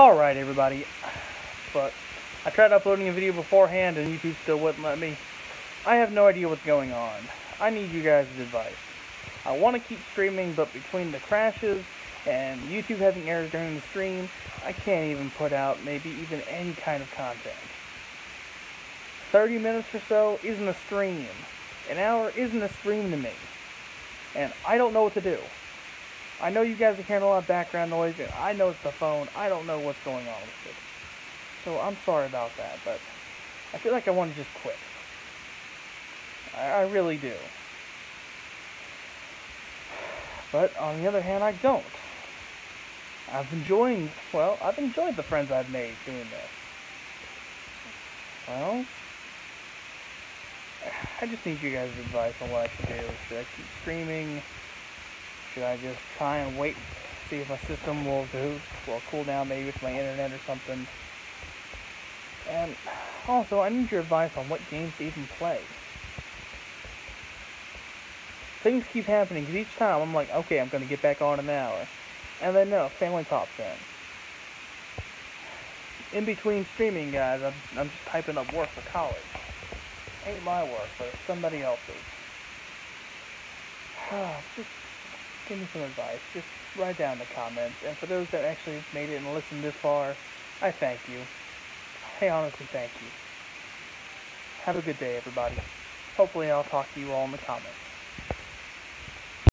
Alright everybody, but I tried uploading a video beforehand and YouTube still wouldn't let me. I have no idea what's going on. I need you guys' advice. I want to keep streaming, but between the crashes and YouTube having errors during the stream, I can't even put out maybe even any kind of content. 30 minutes or so isn't a stream. An hour isn't a stream to me. And I don't know what to do. I know you guys are hearing a lot of background noise, and I know it's the phone. I don't know what's going on with it. So I'm sorry about that, but I feel like I want to just quit. I, I really do. But on the other hand, I don't. I've enjoyed, well, I've enjoyed the friends I've made doing this. Well, I just need you guys' advice on what I should do. Should I keep streaming? Should I just try and wait, see if my system will do, will cool down maybe with my internet or something? And also, I need your advice on what games to even play. Things keep happening, because each time I'm like, okay, I'm going to get back on in an hour. And then no, family pops in. In between streaming, guys, I'm, I'm just typing up work for college. Ain't my work, but somebody else's. just me some advice. Just write down the comments. And for those that actually made it and listened this far, I thank you. I honestly thank you. Have a good day, everybody. Hopefully I'll talk to you all in the comments.